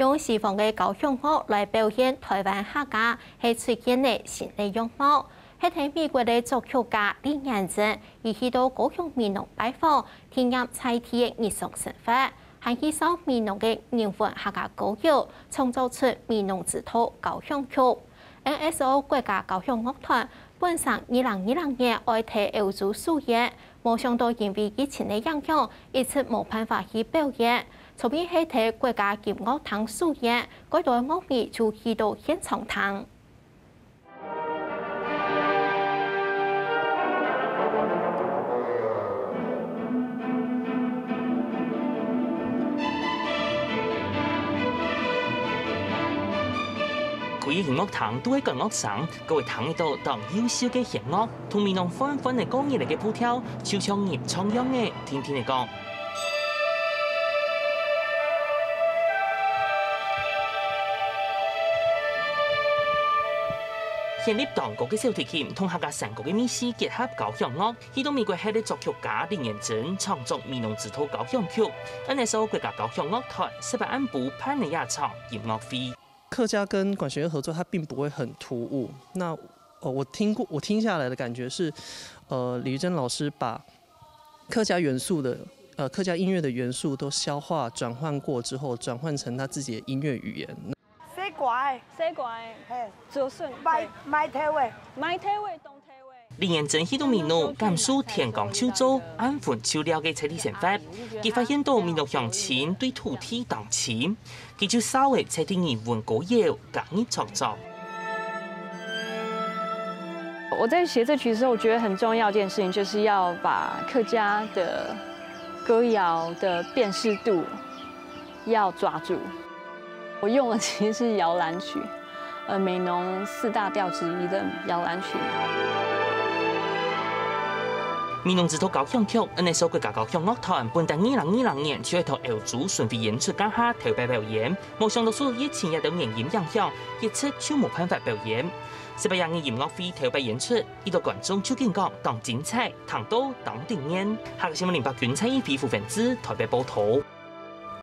用西方的高雄话来表现台湾客家系最近的新的拥抱。喺听美国的作曲家李彦子，以去多高雄闽南拜访，体验菜体的艺术生活，还去扫闽南的人文客家古调，创造出闽南之土高雄曲。NSO 国家高雄乐团本身二零二零年爱提欧洲首演，没想到因为疫情的影响，一直没办法去表演。出边许多国家级乐糖素业，许多乐迷就去到现场糖。贵县乐糖都喺个乐省，各位糖到当优秀嘅县乐，同面农纷纷嘅工业嚟嘅铺条，悄悄业创养嘅，天天嚟讲。立党国提琴同客家国结合乐，美国的作曲家创作曲，安首乐团安潘尼亚音乐会。客家跟管弦乐合作，它并不会很突兀。那哦，我听过，我听下来的感觉是，呃，李玉珍老师把客家元素的，呃，客家音乐的元素都消化转换过之后，转换成他自己的音乐语言。令人震惊的面容，甘肃天岗丘州安分烧料的彩礼成块，他发现到面容向前，对土地动迁，他将稍微尸体还原古谣，感人创作。我在写这曲的时候，我觉得很重要一件事情，就是要把客家的歌谣的辨识度要抓住。我用的其实是摇篮曲，呃，美浓四大调之一的摇篮曲。闽南曲，那首歌乐本在二零二零年，就一演出，表演，没想到受疫情影响，就没办法表演。西班牙的音乐演出，伊观众当当下个新闻联播，子台北报